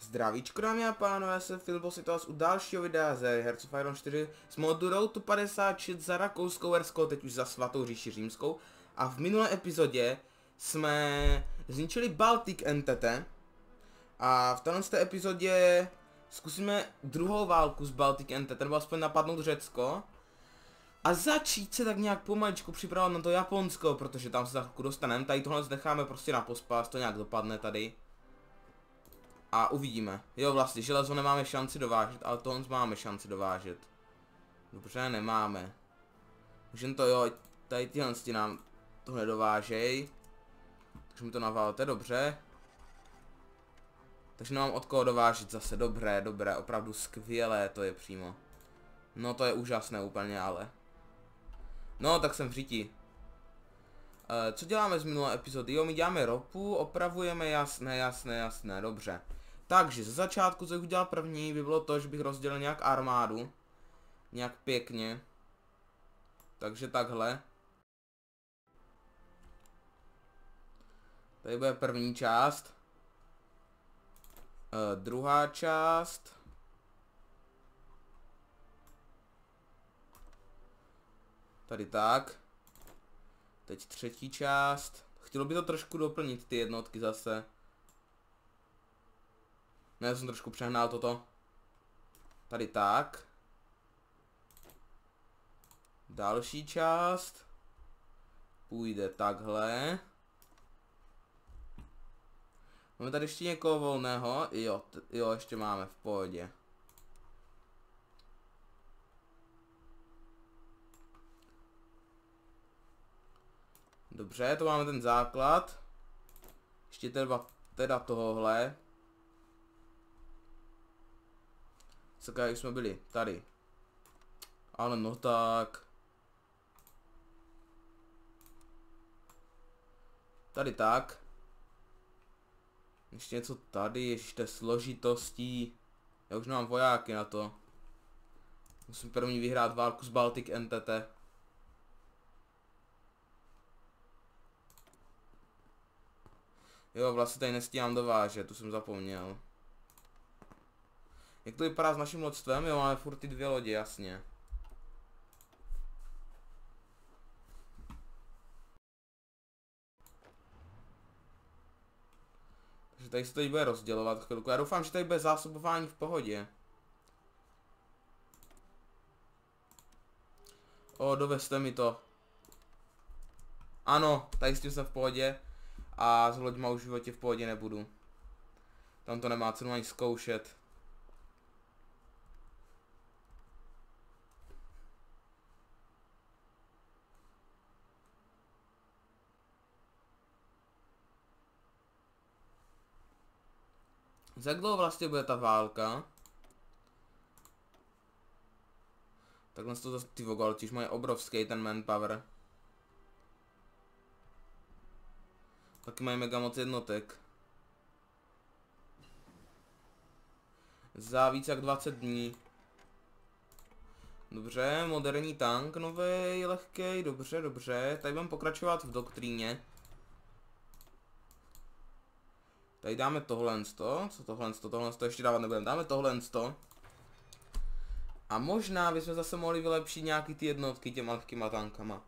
Zdravíčko dámy a pánové, já jsem Filip Positos u dalšího videa ze Hearts of Iron 4 s modu Road to 56 za rakouskou verskou, teď už za svatou říši římskou. A v minulé epizodě jsme zničili Baltic NTT. A v této epizodě zkusíme druhou válku s Baltic NTT, nebo aspoň napadnout Řecko. A začít se tak nějak pomaličku připravovat na to Japonsko, protože tam se za chvilku dostaneme. Tady tohle necháme prostě na pospas, to nějak dopadne tady. A uvidíme. Jo, vlastně, železo nemáme šanci dovážet, ale tohle máme šanci dovážet. Dobře, nemáme. Můžeme to, jo, tady tyhle nám to nedovážej. Takže mi to naválte, dobře. Takže nemám od koho dovážet zase, dobré, dobré, opravdu skvělé to je přímo. No to je úžasné úplně, ale. No, tak jsem v řiti. E, co děláme z minulé epizody? Jo, my děláme ropu, opravujeme, jasné, jasné, jasné, dobře. Takže ze začátku, co bych udělal první, by bylo to, že bych rozdělil nějak armádu. Nějak pěkně. Takže takhle. Tady bude první část. E, druhá část. Tady tak. Teď třetí část. Chtělo by to trošku doplnit ty jednotky zase. Ne, jsem trošku přehnal toto. Tady tak. Další část. Půjde takhle. Máme tady ještě někoho volného. Jo, jo, ještě máme v pohodě. Dobře, to máme ten základ. Ještě teda, teda tohohle. Sakra, jak jsme byli? Tady. Ale no tak. Tady tak. Ještě něco tady, ještě složitostí. Já už nemám vojáky na to. Musím první vyhrát válku s Baltic NTT. Jo, vlastně tady nestíhám dovážet, tu jsem zapomněl. Jak to vypadá s naším loďstvem? Jo, máme furt ty dvě lodě, jasně. Takže tady se tady bude rozdělovat chvilku. Já doufám, že tady bude zásobování v pohodě. O, dovezte mi to. Ano, tady s tím jsem v pohodě. A s loďma už v životě v pohodě nebudu. Tam to nemá cenu ani zkoušet. Za jak dlouho vlastně bude ta válka? Takhle to zase, ty vogol, čiž mají obrovský ten manpower. Taky mají mega moc jednotek. Za více jak 20 dní. Dobře, moderní tank, nový, lehký, dobře, dobře. Tady budeme pokračovat v doktríně. Tady dáme tohle, co tohle, tohle ještě dávat nebudeme, dáme tohle. A možná bychom zase mohli vylepšit nějaký ty jednotky těma lehkýma tankama.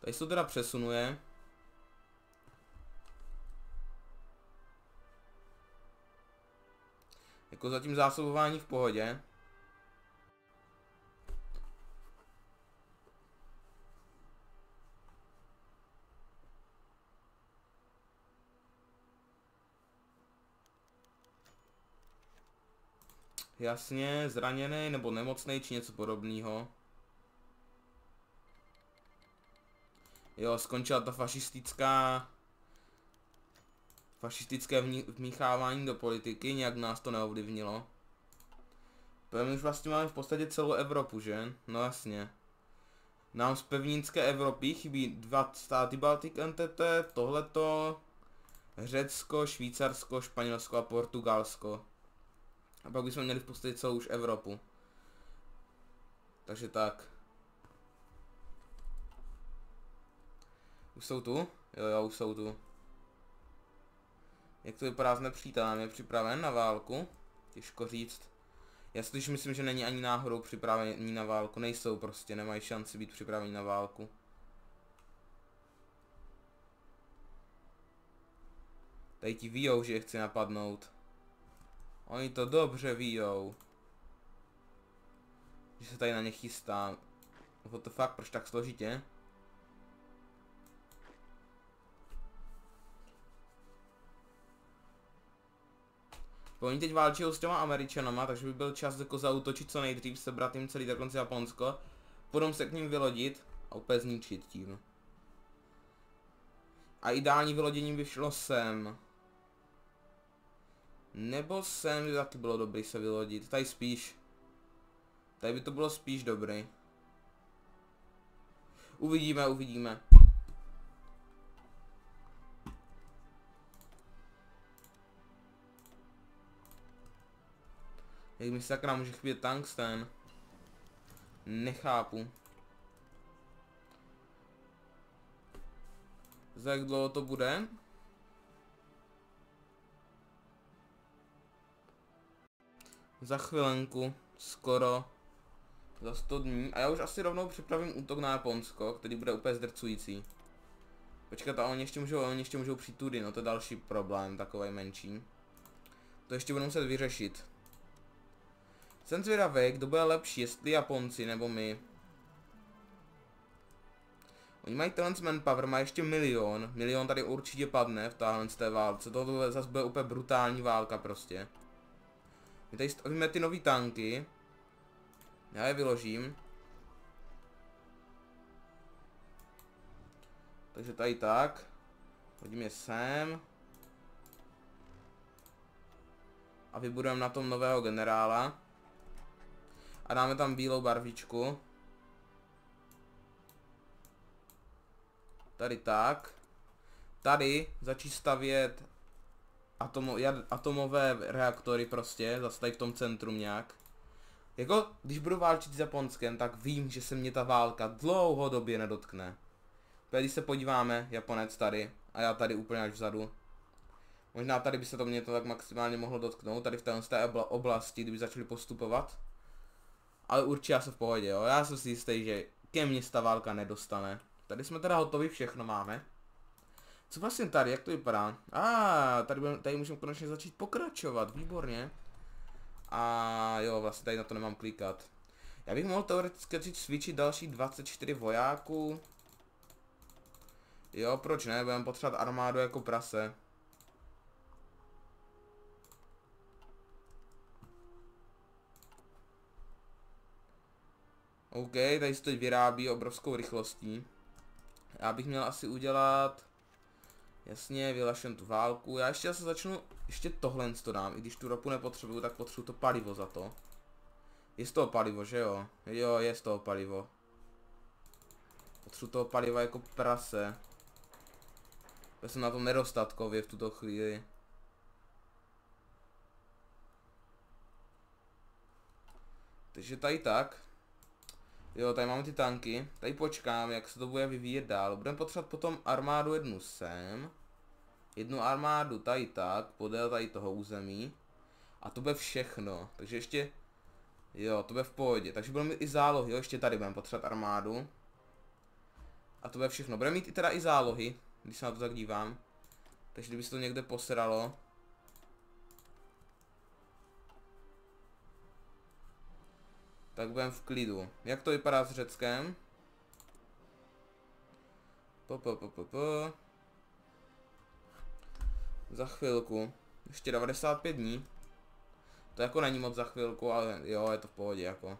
Tady se to teda přesunuje. Jako zatím zásobování v pohodě. Jasně, zraněný nebo nemocný či něco podobného. Jo, skončila ta fašistická fašistické vmíchávání do politiky, nějak nás to neovlivnilo. My už vlastně máme v podstatě celou Evropu, že? No jasně. Nám z pevninské Evropy chybí dva státy Baltic NTT, tohleto, Řecko, Švýcarsko, Španělsko a Portugalsko. A pak bychom měli v podstatě celou už Evropu. Takže tak. Už jsou tu? Jo, jo, už jsou tu. Jak to vypadá s nepřítelem? Je připraven na válku? Těžko říct. Já si myslím, že není ani náhodou připravení na válku. Nejsou prostě, nemají šanci být připraveni na válku. Tady ti víjou, že je chci napadnout. Oni to dobře víjou. Že se tady na ně chystá. What the fuck, proč tak složitě? Oni teď válčí s těma Američanama, takže by byl čas jako zautočit co nejdřív, sebrat jim celý dokonce Japonsko, potom se k ním vylodit a úplně zničit tím. A ideální vylodění by šlo sem. Nebo sem by taky bylo dobrý se vylodit, tady spíš. Tady by to bylo spíš dobrý. Uvidíme, uvidíme. Jak mi sakra může chybět tungsten? Nechápu. Za jak dlouho to bude? Za chvilenku, skoro. Za 100 dní. A já už asi rovnou připravím útok na Japonsko, který bude úplně zdrcující. Počkat, a oni ještě můžou, oni ještě můžou přijít tudy, no to je další problém, takový menší. To ještě budu muset vyřešit. Jsem zvědavý, kdo bude lepší, jestli Japonci nebo my. Oni mají tenhle manpower, má ještě milion. Milion tady určitě padne v téhle té válce. Tohle zase bude úplně brutální válka prostě. My tady stavíme ty nový tanky. Já je vyložím. Takže tady tak. Hodím je sem. A vybudujeme na tom nového generála. A dáme tam bílou barvičku. Tady tak. Tady začít stavět atomo, atomové reaktory prostě, zase tady v tom centru nějak. Jako, když budu válčit s Japonskem, tak vím, že se mě ta válka dlouhodobě nedotkne. Když se podíváme, Japonec tady, a já tady úplně až vzadu. Možná tady by se to mě to tak maximálně mohlo dotknout, tady v té oblasti, kdyby začali postupovat. Ale určitě já jsem v pohodě, jo. Já jsem si jistý, že ke mně ta válka nedostane. Tady jsme teda hotovi, všechno máme. Co vlastně tady, jak to vypadá? A ah, tady, tady můžeme konečně začít pokračovat, výborně. A jo, vlastně tady na to nemám klikat. Já bych mohl teoreticky začít cvičit další 24 vojáků. Jo, proč ne, budeme potřebovat armádu jako prase. OK, tady se teď vyrábí obrovskou rychlostí. Já bych měl asi udělat... Jasně, vylašen tu válku. Já ještě zase začnu, ještě tohle to dám, i když tu ropu nepotřebuju, tak potřebuju to palivo za to. Je z toho palivo, že jo? Jo, je z toho palivo. Potřebuju toho paliva jako prase. Já jsem na tom nedostatkově v tuto chvíli. Takže tady tak. Jo, tady máme ty tanky. Tady počkám, jak se to bude vyvíjet dál. Budeme potřebovat potom armádu jednu sem. Jednu armádu tady tak, podél tady toho území. A to bude všechno. Takže ještě... Jo, to bude v pohodě. Takže budeme mít i zálohy, jo, ještě tady budeme potřebovat armádu. A to bude všechno. Budeme mít i teda i zálohy, když se na to tak dívám. Takže kdyby se to někde posralo, Tak budeme v klidu. Jak to vypadá s Řeckem? Po, po, po, po, po. Za chvilku. Ještě 95 dní. To jako není moc za chvilku, ale jo, je to v pohodě jako.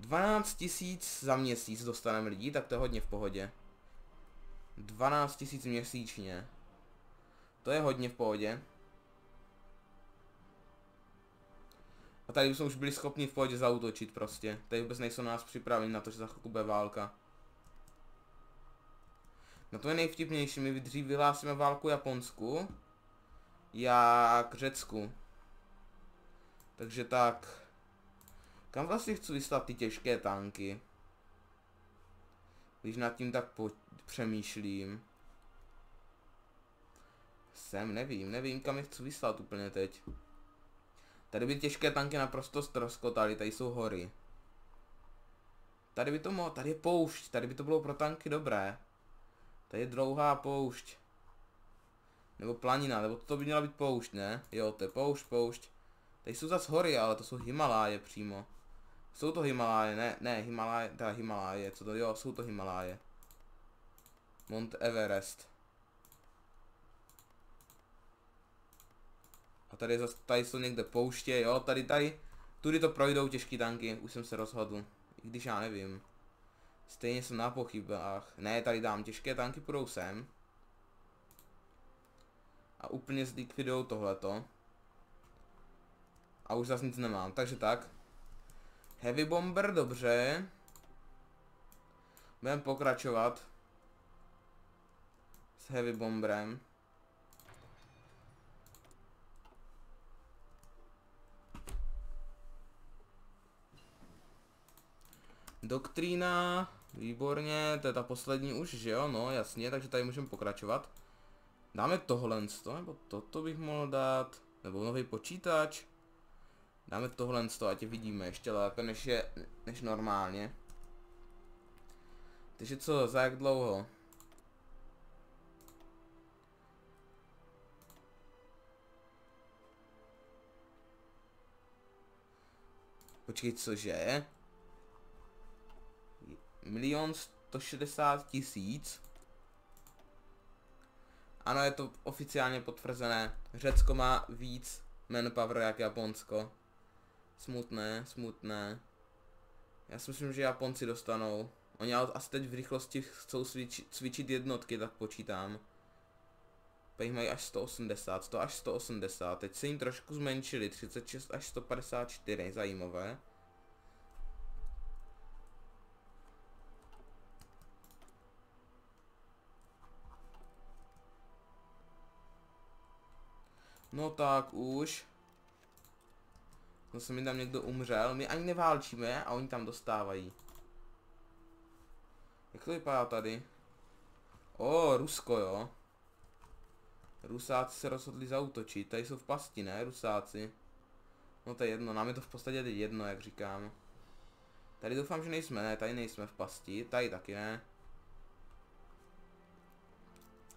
12 tisíc za měsíc dostaneme lidí, tak to je hodně v pohodě. 12 tisíc měsíčně. To je hodně v pohodě. A tady jsme už byli schopni v pohodě zautočit prostě. Tady vůbec nejsou na nás připraveni na to, že za chvilku bude válka. No to je nejvtipnější, my dřív vyhlásíme válku Japonsku. já k Řecku. Takže tak. Kam vlastně chci vyslat ty těžké tanky? Když nad tím tak přemýšlím. Sem, nevím, nevím kam je chci vyslat úplně teď. Tady by těžké tanky naprosto ztroskotaly, tady jsou hory. Tady by to mohlo, tady je poušť, tady by to bylo pro tanky dobré. Tady je dlouhá poušť. Nebo planina, nebo to by měla být poušť, ne? Jo, to je poušť, poušť. Tady jsou zase hory, ale to jsou Himaláje přímo. Jsou to Himaláje, ne, ne, Himaláje, teda Himaláje, co to, jo, jsou to Himaláje. Mount Everest. Tady, zase, tady jsou někde pouště, jo, tady, tady, tudy to projdou těžký tanky, už jsem se rozhodl. I když já nevím. Stejně jsem na pochybách. Ne, tady dám těžké tanky, půjdou sem. A úplně zlikvidujou tohleto. A už zase nic nemám, takže tak. Heavy Bomber, dobře. Budeme pokračovat. S Heavy Bomberem. Doktrína, výborně, to je ta poslední už, že jo, no jasně, takže tady můžeme pokračovat. Dáme tohle, nebo toto bych mohl dát, nebo nový počítač. Dáme tohle, ať je vidíme ještě lépe, než je, než normálně. Takže co, za jak dlouho? Počkej, cože? Milion 160 tisíc. Ano, je to oficiálně potvrzené. Řecko má víc manpower jak Japonsko. Smutné, smutné. Já si myslím, že Japonci dostanou. Oni ale asi teď v rychlosti chcou cvičit, cvičit jednotky, tak počítám. Pak mají až 180, 100 až 180. Teď se jim trošku zmenšili, 36 až 154, zajímavé. No tak už. Zase mi tam někdo umřel. My ani neválčíme a oni tam dostávají. Jak to vypadá tady? O, Rusko, jo. Rusáci se rozhodli zautočit. Tady jsou v pasti, ne? Rusáci. No to je jedno, nám je to v podstatě teď jedno, jak říkám. Tady doufám, že nejsme, ne, tady nejsme v pasti, tady taky ne.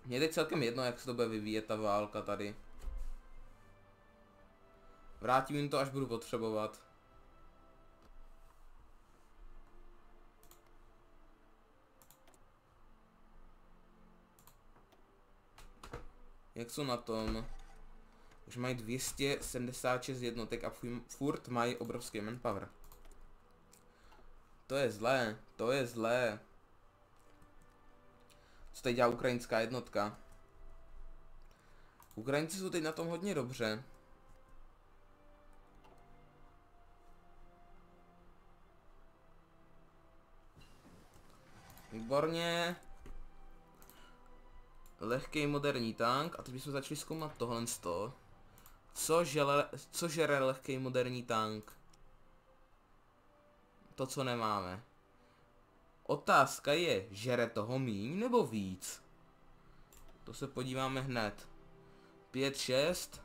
Mně je teď celkem jedno, jak se to bude vyvíjet ta válka tady. Vrátím jim to, až budu potřebovat. Jak jsou na tom? Už mají 276 jednotek a furt mají obrovský manpower. To je zlé, to je zlé. Co teď dělá ukrajinská jednotka? Ukrajinci jsou teď na tom hodně dobře. Výborně. Lehký moderní tank. A teď bychom začali zkoumat tohle z toho. Co, žele, co žere lehký moderní tank? To, co nemáme. Otázka je, žere toho míň nebo víc? To se podíváme hned. 5, 6.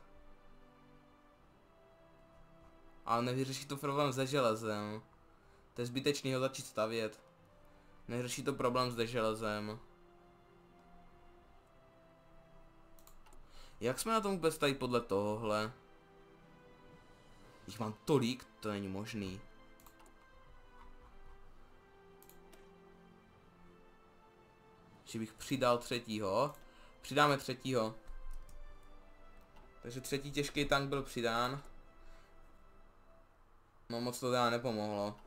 Ale nevyřeší to problém se železem. To je zbytečný ho začít stavět. Neřeší to problém s železem. Jak jsme na tom vůbec tady podle tohohle? Jich mám tolik, to není možný. Že bych přidal třetího. Přidáme třetího. Takže třetí těžký tank byl přidán. No moc to teda nepomohlo.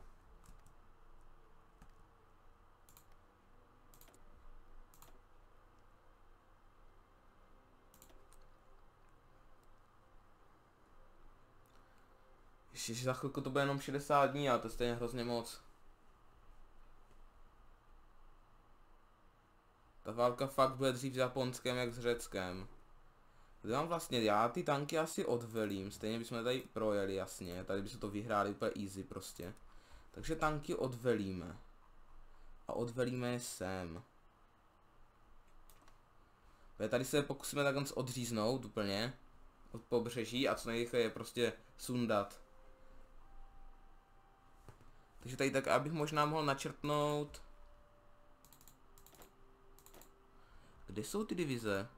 Ještě za chvilku to bude jenom 60 dní, ale to je stejně hrozně moc. Ta válka fakt bude dřív s Japonskem jak s Řeckem. Tady mám vlastně, já ty tanky asi odvelím, stejně bychom tady projeli jasně, tady by se to vyhráli úplně easy prostě. Takže tanky odvelíme. A odvelíme je sem. Tady se pokusíme takhle odříznout úplně od pobřeží a co nejrychleji je prostě sundat. Takže tady tak, abych možná mohl načrtnout... Kde jsou ty divize?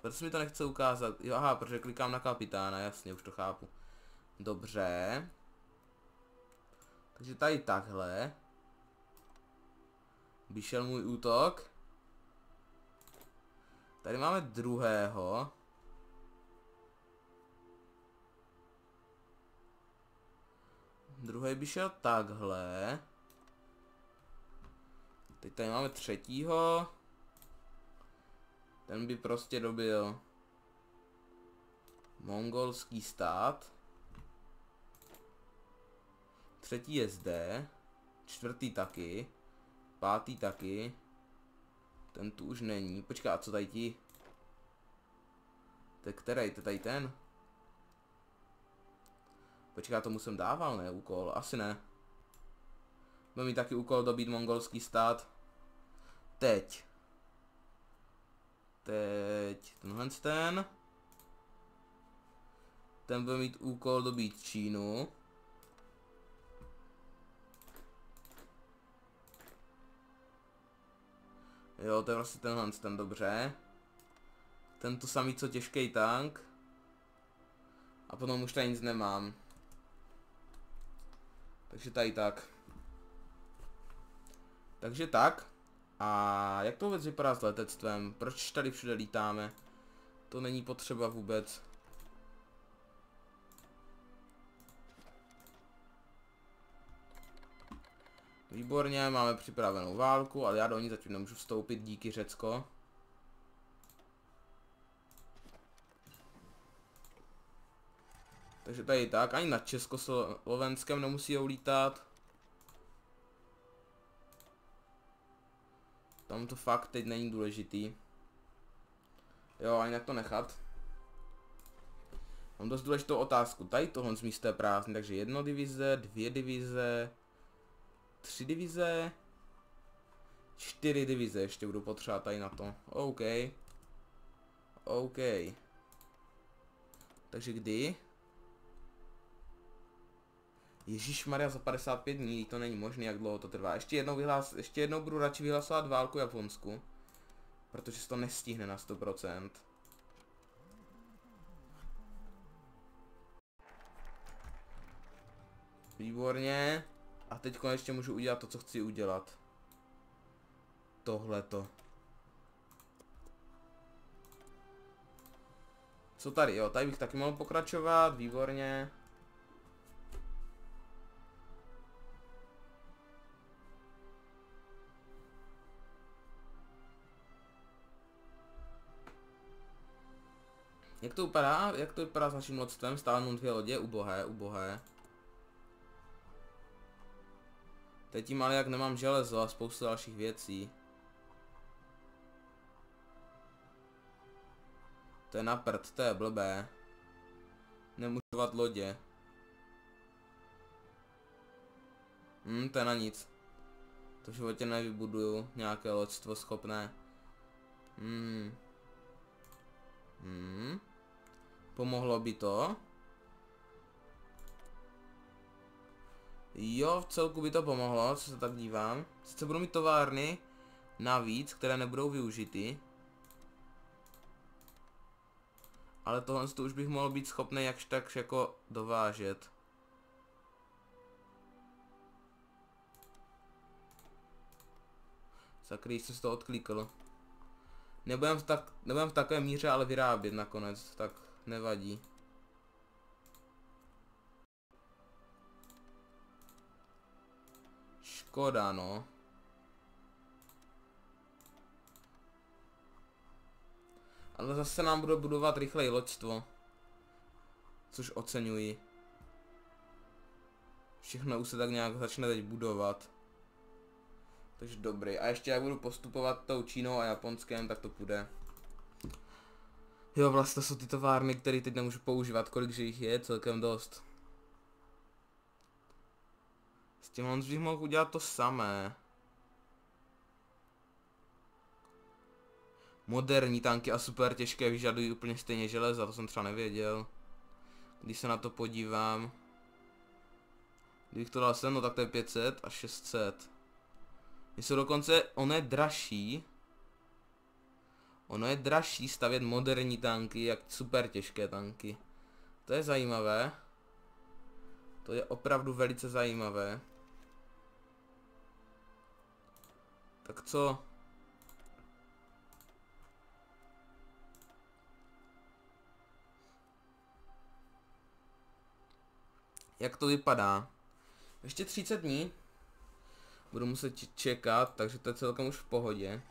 Proč mi to nechce ukázat? Jo, aha, protože klikám na kapitána, jasně, už to chápu. Dobře. Takže tady takhle. Vyšel můj útok. Tady máme druhého. Druhý by šel takhle. Teď tady máme třetího. Ten by prostě dobil mongolský stát. Třetí je zde. Čtvrtý taky. Pátý taky. Ten tu už není. Počkej, a co tady ti? Je který? To tady ten? Počkej, tomu jsem dával, ne? Úkol? Asi ne. Byl mi taky úkol dobít mongolský stát. Teď. Teď tenhle ten. Ten bude mít úkol dobít Čínu. Jo, to je vlastně tenhle ten, dobře. Tento samý co těžký tank. A potom už tady nic nemám. Takže tady tak. Takže tak. A jak to vůbec vypadá s letectvem? Proč tady všude lítáme? To není potřeba vůbec. Výborně, máme připravenou válku, ale já do ní zatím nemůžu vstoupit díky Řecko. Takže tady tak, ani na Československem nemusí ulítat. Tam to fakt teď není důležitý. Jo, ani na to nechat. Mám dost důležitou otázku. Tady tohle z místa je prázdný, takže jedno divize, dvě divize, tři divize, čtyři divize ještě budu potřebovat tady na to. OK. OK. Takže kdy? Ježíš Maria za 55 dní, to není možné, jak dlouho to trvá. Ještě jednou, vyhlás, ještě jednou budu radši vyhlasovat válku Japonsku. Protože se to nestihne na 100%. Výborně. A teď konečně můžu udělat to, co chci udělat. Tohleto. Co tady? Jo, tady bych taky mohl pokračovat, výborně. To vypadá? Jak to vypadá s naším loďstvem? Stále dvě lodě, ubohé, ubohé. Teď tím ale jak nemám železo a spoustu dalších věcí. To je na prd, to je blbé. Nemůžu lodě. Hm, to je na nic. To v životě nevybuduju nějaké loďstvo schopné. Hmm. Hmm. Pomohlo by to. Jo, v celku by to pomohlo, co se tak dívám. Sice budou mít továrny navíc, které nebudou využity. Ale tohle to už bych mohl být schopný jakž tak jako dovážet. Sakry, jsem si to odklikl. Nebudem v, tak, nebudem v takové míře ale vyrábět nakonec, tak nevadí. Škoda, no. Ale zase nám bude budovat rychleji loďstvo. Což oceňuji. Všechno už se tak nějak začne teď budovat. Takže dobrý. A ještě jak budu postupovat tou Čínou a Japonskem, tak to půjde. Jo, vlastně jsou ty továrny, které teď nemůžu používat, kolik že jich je, celkem dost. S tím on bych mohl udělat to samé. Moderní tanky a super těžké vyžadují úplně stejně železa, to jsem třeba nevěděl. Když se na to podívám. Kdybych to dal sem, no tak to je 500 a 600. Jsou dokonce, je dražší. Ono je dražší stavět moderní tanky, jak super těžké tanky. To je zajímavé. To je opravdu velice zajímavé. Tak co? Jak to vypadá? Ještě 30 dní. Budu muset čekat, takže to je celkem už v pohodě.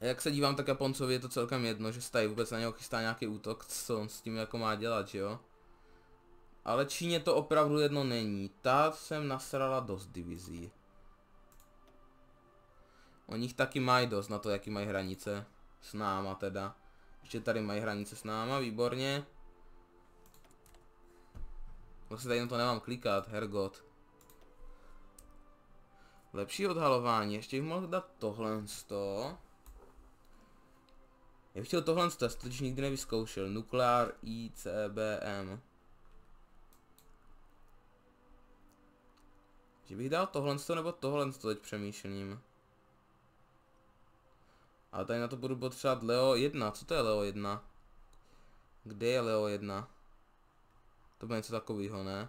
Jak se dívám, tak Japoncovi je to celkem jedno, že se tady vůbec na něho chystá nějaký útok, co on s tím jako má dělat, že jo? Ale Číně to opravdu jedno není. Ta jsem nasrala dost divizí. O nich taky mají dost na to, jaký mají hranice. S náma teda. Ještě tady mají hranice s náma, výborně. Vlastně tady na to nemám klikat, hergot. Lepší odhalování, ještě bych mohl dát tohle z toho. Já bych chtěl tohle test, totiž nikdy nevyzkoušel. Nuclear ICBM. Že bych dal tohle nebo tohle teď přemýšlím. A tady na to budu potřebovat Leo 1. Co to je Leo 1? Kde je Leo 1? To bude něco takového, ne?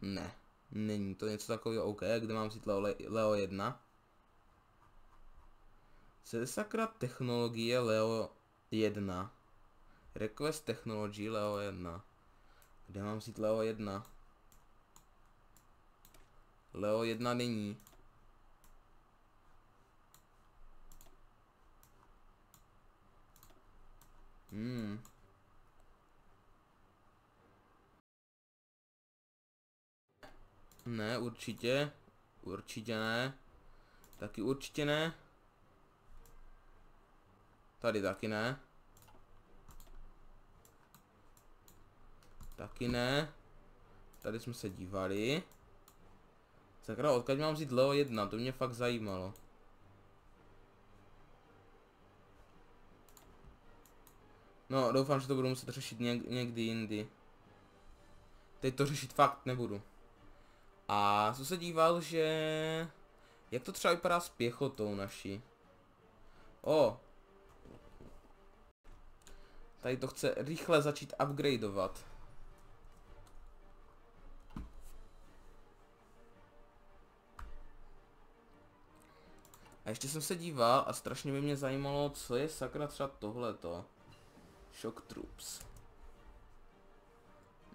Ne. Není to něco takového, OK. Kde mám si Leo, Leo 1? Je sakra technologie Leo 1? Request technology Leo 1. Kde mám si Leo 1? Leo 1 není. Hmm. Ne, určitě. Určitě ne. Taky určitě ne. Tady taky ne. Taky ne. Tady jsme se dívali. Sakra, odkud mám vzít Leo 1? To mě fakt zajímalo. No, doufám, že to budu muset řešit něk někdy jindy. Teď to řešit fakt nebudu. A co se díval, že... Jak to třeba vypadá s pěchotou naší? O! Tady to chce rychle začít upgradeovat. A ještě jsem se díval a strašně by mě zajímalo, co je sakra třeba tohleto. Shock Troops.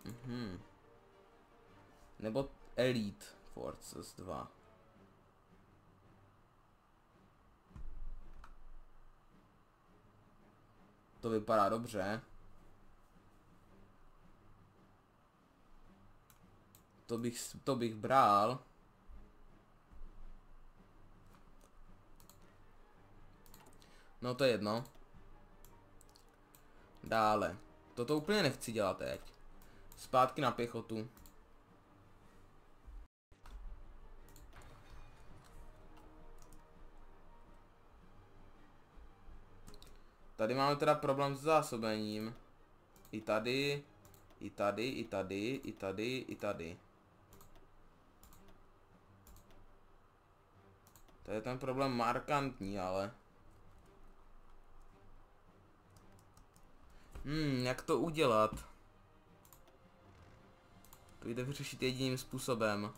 Mhm. Nebo Elite Forces 2. To vypadá dobře. To bych, to bych bral. No to je jedno. Dále. Toto úplně nechci dělat teď. Zpátky na pěchotu. Tady máme teda problém s zásobením. I tady, i tady, i tady, i tady, i tady. To je ten problém markantní, ale... Hmm, jak to udělat? To jde vyřešit jediným způsobem.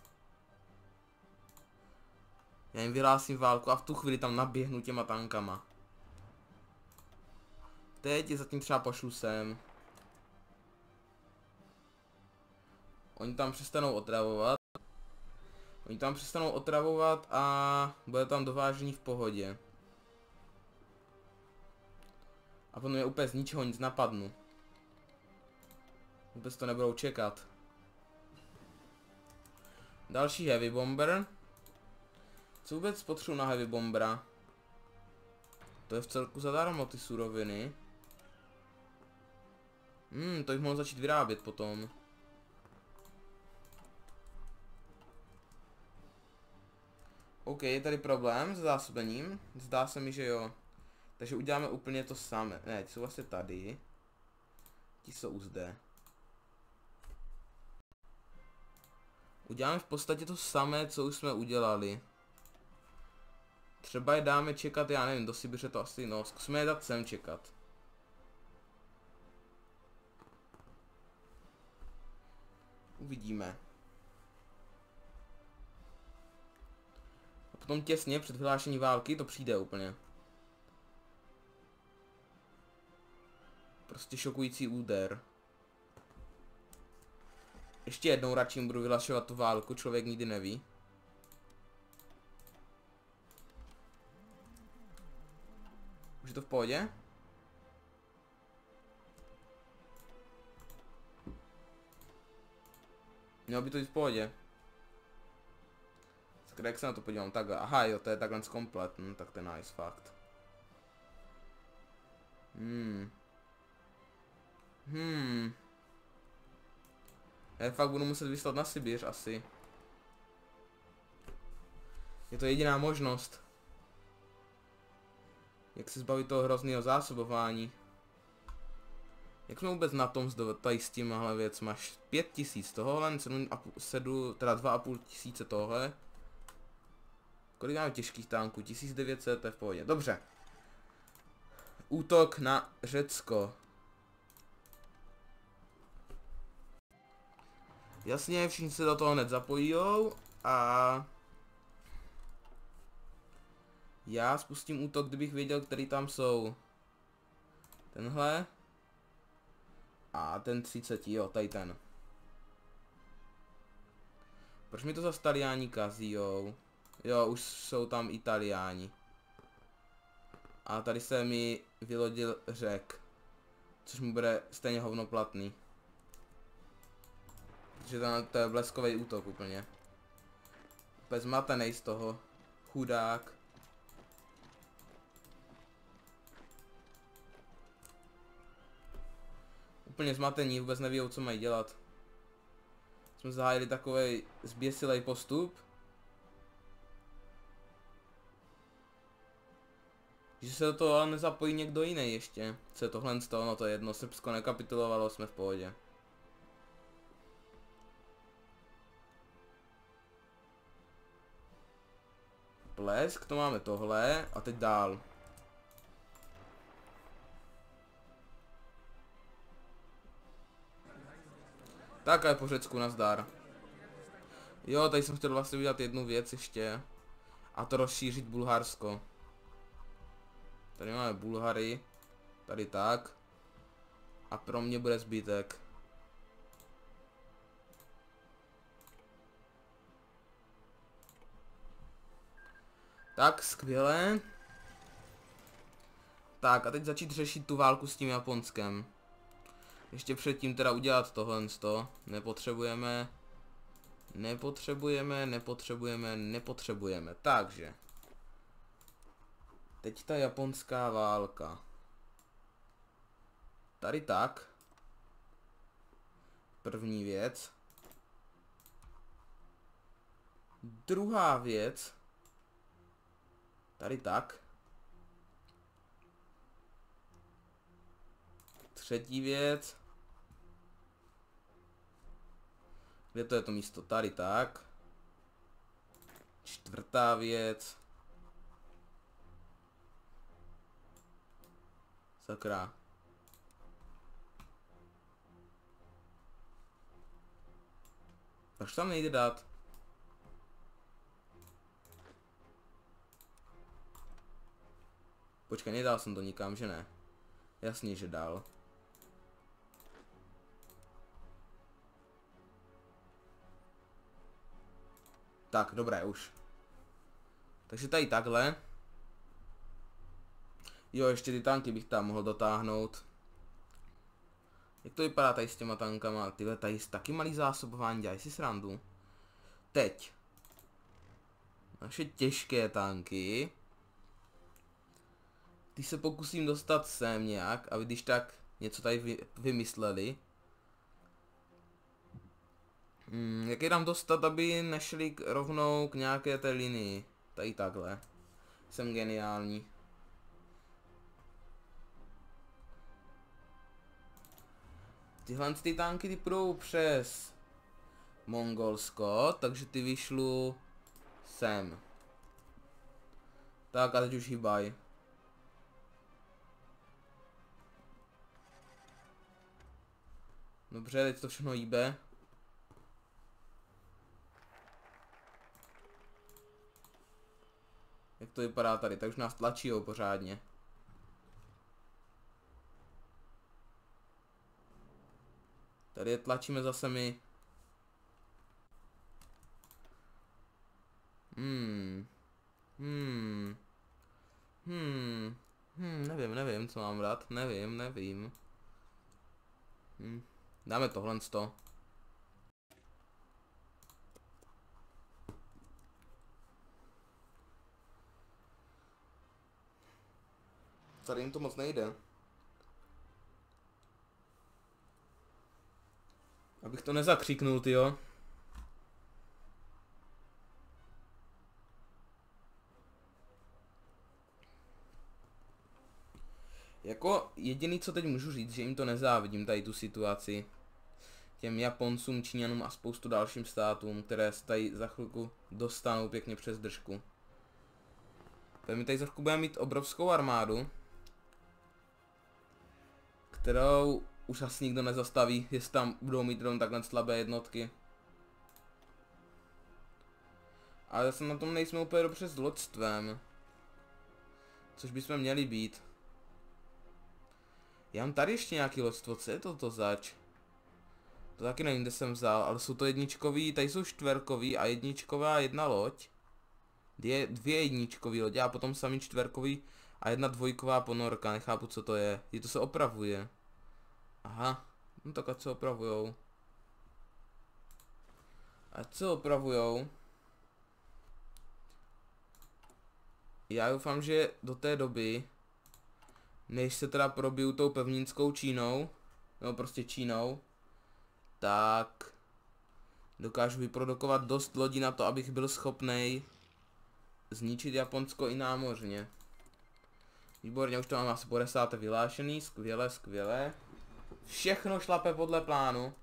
Já jim vyhlásím válku a v tu chvíli tam naběhnu těma tankama. Teď je zatím třeba pošlu sem. Oni tam přestanou otravovat. Oni tam přestanou otravovat a bude tam dovážení v pohodě. A potom je úplně z ničeho nic napadnu. Vůbec to nebudou čekat. Další heavy bomber. Co vůbec potřebuji na heavy bombera? To je v celku zadarmo ty suroviny. Hmm, to bych mohl začít vyrábět potom. OK, je tady problém s zásobením. Zdá se mi, že jo. Takže uděláme úplně to samé. Ne, ty jsou vlastně tady. Ti jsou zde. Uděláme v podstatě to samé, co už jsme udělali. Třeba je dáme čekat, já nevím, do Sibiře to asi, no, zkusme je dát sem čekat. Uvidíme. A potom těsně před vyhlášení války to přijde úplně. Prostě šokující úder. Ještě jednou radši budu vyhlašovat tu válku, člověk nikdy neví. Už je to v pohodě? Mělo by to jít v pohodě. Sakra, jak se na to podívám? Takhle, aha jo, to je takhle komplet, hm, tak to je nice, fakt. Hmm. Hmm. Já fakt budu muset vyslat na Sibíř asi. Je to jediná možnost. Jak se zbavit toho hrozného zásobování. Jak jsme vůbec na tom tady s tímhle věc? Máš 5000 tohohle, 7, 7 teda 2,5 tisíce tohle. Kolik máme těžkých tanků? 1900, to je v pohodě. Dobře. Útok na Řecko. Jasně, všichni se do toho hned zapojijou a... Já spustím útok, kdybych věděl, který tam jsou. Tenhle. A ten 30, jo, tady ten. Proč mi to za Taliáni kazijou? Jo, už jsou tam Italiáni. A tady se mi vylodil řek. Což mu bude stejně hovnoplatný. Protože to, to je bleskový útok úplně. Úplně zmatený z toho. Chudák. Úplně zmatení, vůbec neví, co mají dělat. Jsme zahájili takový zběsilej postup. Že se do toho ale nezapojí někdo jiný ještě. Co je tohle z toho, no to je jedno, Srbsko nekapitulovalo, jsme v pohodě. Blesk, to máme tohle a teď dál. Tak a je po Řecku, nazdar. Jo, tady jsem chtěl vlastně udělat jednu věc ještě. A to rozšířit Bulharsko. Tady máme Bulhary. Tady tak. A pro mě bude zbytek. Tak, skvěle. Tak a teď začít řešit tu válku s tím Japonskem. Ještě předtím teda udělat tohle to. Nepotřebujeme. Nepotřebujeme, nepotřebujeme, nepotřebujeme. Takže. Teď ta japonská válka. Tady tak. První věc. Druhá věc. Tady tak. Třetí věc. Kde to je to místo? Tady tak. Čtvrtá věc. Sakra. Proč tam nejde dát? Počkej, nedal jsem to nikam, že ne? Jasně, že dal. Tak, dobré, už. Takže tady takhle. Jo, ještě ty tanky bych tam mohl dotáhnout. Jak to vypadá tady s těma tankama? Tyhle tady taky malý zásobování, dělají si srandu. teď. Naše těžké tanky. Ty se pokusím dostat sem nějak, aby když tak něco tady vy, vymysleli. Hmm, jak je tam dostat, aby nešli k, rovnou k nějaké té linii. Tady takhle. Jsem geniální. Tyhle ty tanky ty půjdou přes Mongolsko, takže ty vyšlu sem. Tak a teď už hýbaj. Dobře, teď to všechno jíbe. To vypadá tady, tak už nás tlačí pořádně. Tady je tlačíme zase my. Hmm. Hmm. Hmm. Hmm, nevím, nevím, co mám dát. Nevím, nevím. Hmm. Dáme tohle z to. Tady jim to moc nejde. Abych to nezakřiknul, jo. Jako jediný, co teď můžu říct, že jim to nezávidím, tady tu situaci. Těm Japoncům, Číňanům a spoustu dalším státům, které se tady za chvilku dostanou pěkně přes držku. Tak my tady za chvilku budeme mít obrovskou armádu, kterou už asi nikdo nezastaví, jestli tam budou mít jenom takhle slabé jednotky. Ale zase na tom nejsme úplně dobře s loďstvem. Což bychom měli být. Já mám tady ještě nějaký loďstvo, co je toto zač? To taky nevím, kde jsem vzal, ale jsou to jedničkový, tady jsou čtverkový a jedničková jedna loď. Dvě, dvě jedničkový lodě a potom sami čtverkový a jedna dvojková ponorka, nechápu co to je. Je to se opravuje. Aha, no tak a co opravujou? A co opravujou? Já doufám, že do té doby, než se teda probiju tou pevninskou Čínou, nebo prostě Čínou, tak dokážu vyprodukovat dost lodí na to, abych byl schopný zničit Japonsko i námořně. Výborně, už to mám asi po desáté vylášený, skvěle, skvěle. Všechno šlape podle plánu.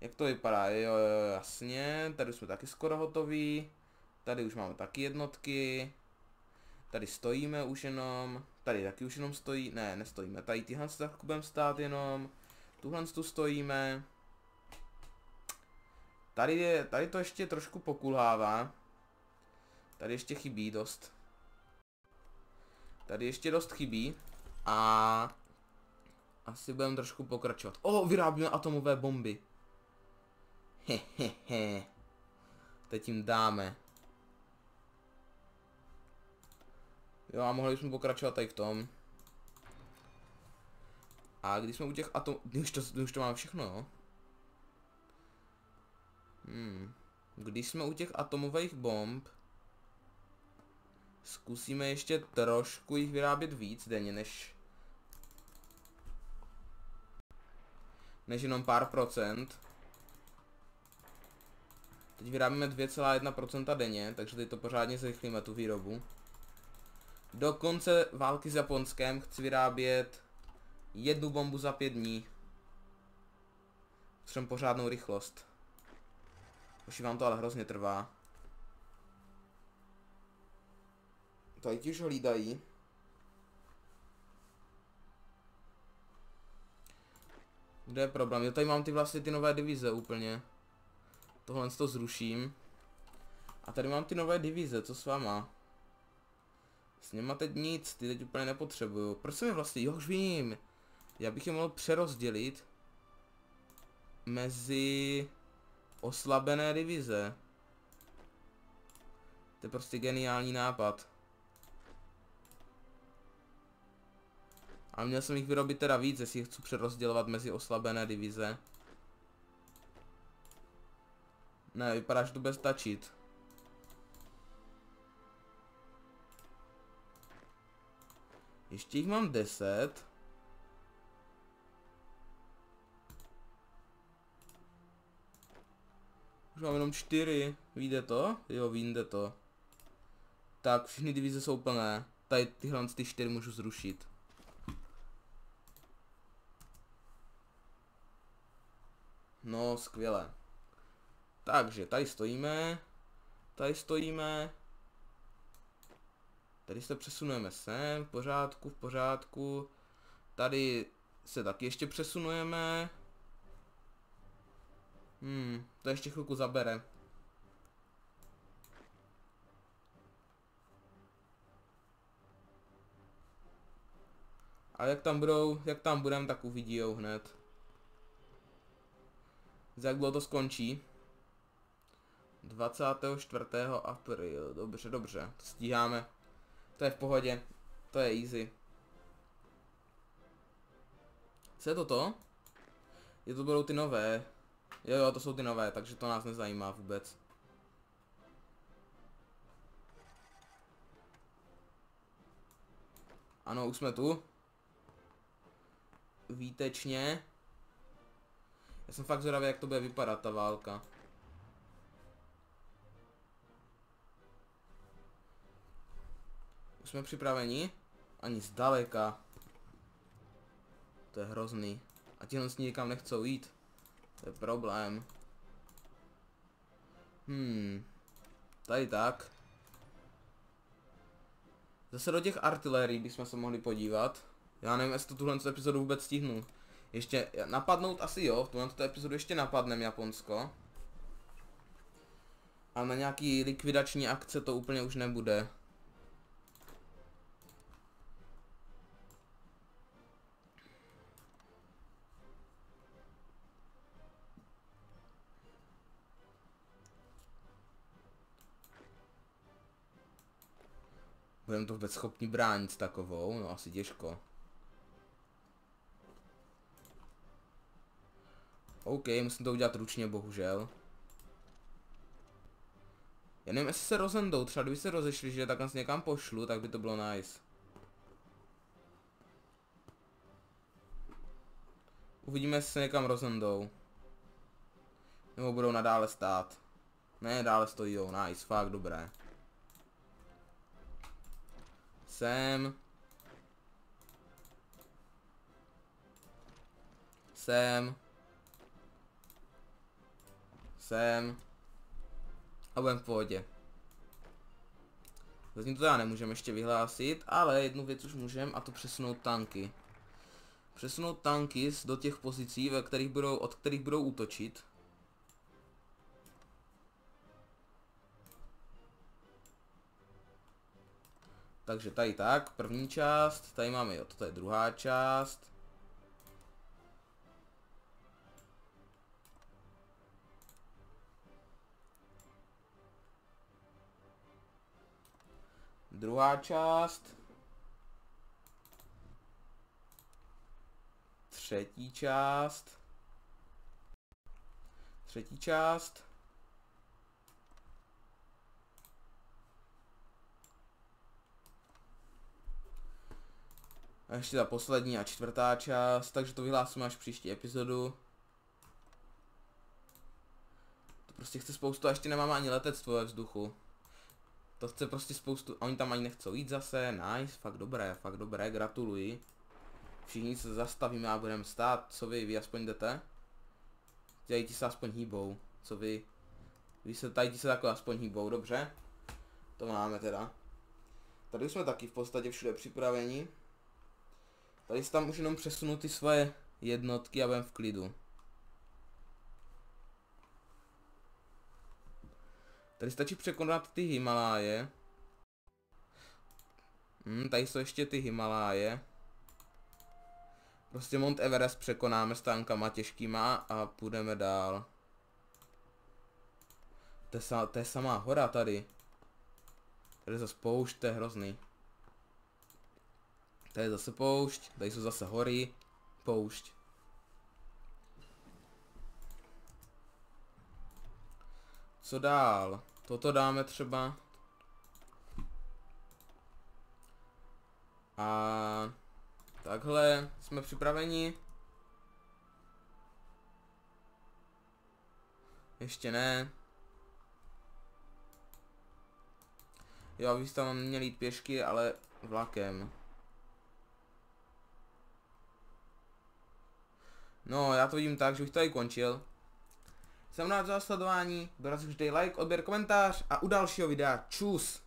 Jak to vypadá? Jo, jo, jasně. Tady jsme taky skoro hotoví. Tady už máme taky jednotky. Tady stojíme už jenom. Tady taky už jenom stojí. Ne, nestojíme. Tady tyhle se tak budeme stát jenom. Tuhle tu stojíme. Tady, je, tady to ještě trošku pokulhává. Tady ještě chybí dost. Tady ještě dost chybí. A asi budeme trošku pokračovat. O, vyrábíme atomové bomby. Hehehe. Teď jim dáme. Jo, a mohli bychom pokračovat tady v tom. A když jsme u těch atom... Už to, už to máme všechno, jo? Hmm. Když jsme u těch atomových bomb, zkusíme ještě trošku jich vyrábět víc denně, než než jenom pár procent. Teď vyrábíme 2,1% denně, takže teď to pořádně zrychlíme tu výrobu. Do konce války s Japonskem chci vyrábět jednu bombu za pět dní. Potřebujeme pořádnou rychlost. Už vám to ale hrozně trvá. Tady ti už hlídají. Kde je problém? Jo, tady mám ty vlastně ty nové divize úplně. Tohle to zruším. A tady mám ty nové divize, co s váma? S něma teď nic, ty teď úplně nepotřebuju. Proč jsem je vlastně, jo už vím. Já bych je mohl přerozdělit mezi oslabené divize. To je prostě geniální nápad. A měl jsem jich vyrobit teda víc, jestli je chci přerozdělovat mezi oslabené divize. Ne, vypadá, že to bude stačit. Ještě jich mám 10. Už mám jenom 4. Víde to? Jo, vyjde to. Tak, všechny divize jsou plné. Tady tyhle ty 4 můžu zrušit. No, skvěle. Takže, tady stojíme. Tady stojíme. Tady se přesunujeme sem, v pořádku, v pořádku. Tady se taky ještě přesunujeme. Hmm, to ještě chvilku zabere. A jak tam budou, jak tam budem, tak uvidí hned. Za dlouho to skončí? 24. apríl, dobře, dobře, to stíháme. To je v pohodě, to je easy. Co je toto? Je to budou ty nové. Jo, jo, to jsou ty nové, takže to nás nezajímá vůbec. Ano, už jsme tu. Výtečně. Já jsem fakt zvědavý, jak to bude vypadat ta válka. Už jsme připraveni? Ani zdaleka. To je hrozný. A ti s nikam nechcou jít. To je problém. Hmm. Tady tak. Zase do těch artilerií bychom se mohli podívat. Já nevím, jestli to tuhle epizodu vůbec stihnu. Ještě napadnout asi jo, v tuhle epizodu ještě napadnem Japonsko. Ale na nějaký likvidační akce to úplně už nebude. Budeme to vůbec schopni bránit takovou? No asi těžko. OK, musím to udělat ručně, bohužel. Já nevím, jestli se rozendou, třeba kdyby se rozešli, že takhle někam pošlu, tak by to bylo nice. Uvidíme, jestli se někam rozendou. Nebo budou nadále stát. Ne, dále stojí, nice, fakt dobré. Sem. Sem. Sem. A budeme v pohodě. Zatím to já nemůžeme ještě vyhlásit, ale jednu věc už můžeme a to přesunout tanky. Přesunout tanky do těch pozicí, ve kterých budou, od kterých budou útočit. Takže tady tak, první část, tady máme, jo, toto je druhá část. Druhá část. Třetí část. Třetí část. A ještě ta poslední a čtvrtá část, takže to vyhlásíme až příští epizodu. To prostě chce spoustu a ještě nemáme ani letectvo ve vzduchu. To chce prostě spoustu, oni tam ani nechcou jít zase, nice, fakt dobré, fakt dobré, gratuluji. Všichni se zastavíme a budeme stát, co vy, vy aspoň jdete? Tady ti se aspoň hýbou, co vy? Vy se, tady ti se takhle aspoň hýbou, dobře? To máme teda. Tady jsme taky v podstatě všude připraveni. Tady si tam už jenom přesunu ty svoje jednotky a budeme v klidu. Tady stačí překonat ty Himaláje. Hmm, tady jsou ještě ty Himaláje. Prostě Mount Everest překonáme s tankama těžkýma a půjdeme dál. To je, sa, to je samá hora tady. Tady zase poušť, to je hrozný. Tady je zase poušť, tady jsou zase hory, poušť. Co dál? Toto dáme třeba. A takhle jsme připraveni. Ještě ne. Jo, vy jste tam měli jít pěšky, ale vlakem. No, já to vidím tak, že už tady končil. Jsem rád za sledování, dorazíš dej like, odběr, komentář a u dalšího videa čus.